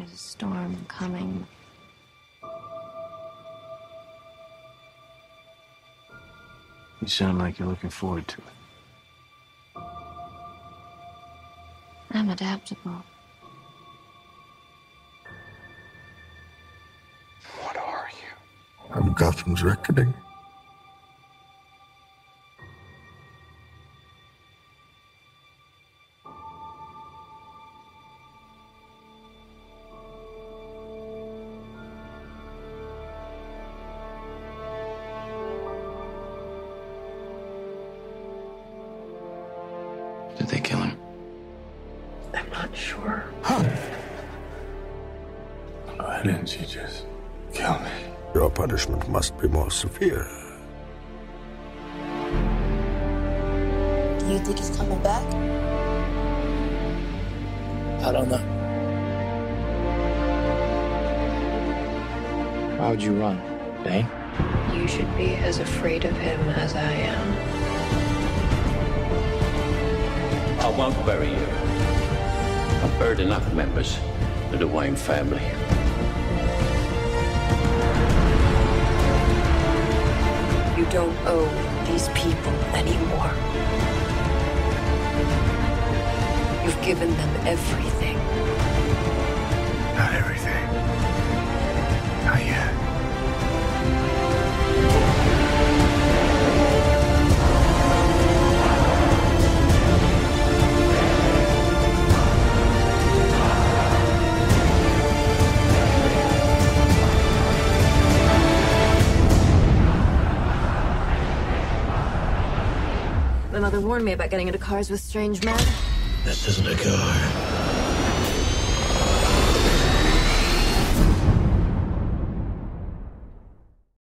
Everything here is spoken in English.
There's a storm coming. You sound like you're looking forward to it. I'm adaptable. What are you? I'm Gotham's reckoning. Did they kill him? I'm not sure. Huh. Why didn't you just kill me? Your punishment must be more severe. Do you think he's coming back? I don't know. Why'd you run, Bane? You should be as afraid of him as I am. Won't bury you. I've buried enough members of the Wayne family. You don't owe these people anymore. You've given them everything. Not everything. My mother warned me about getting into cars with strange men. This isn't a car.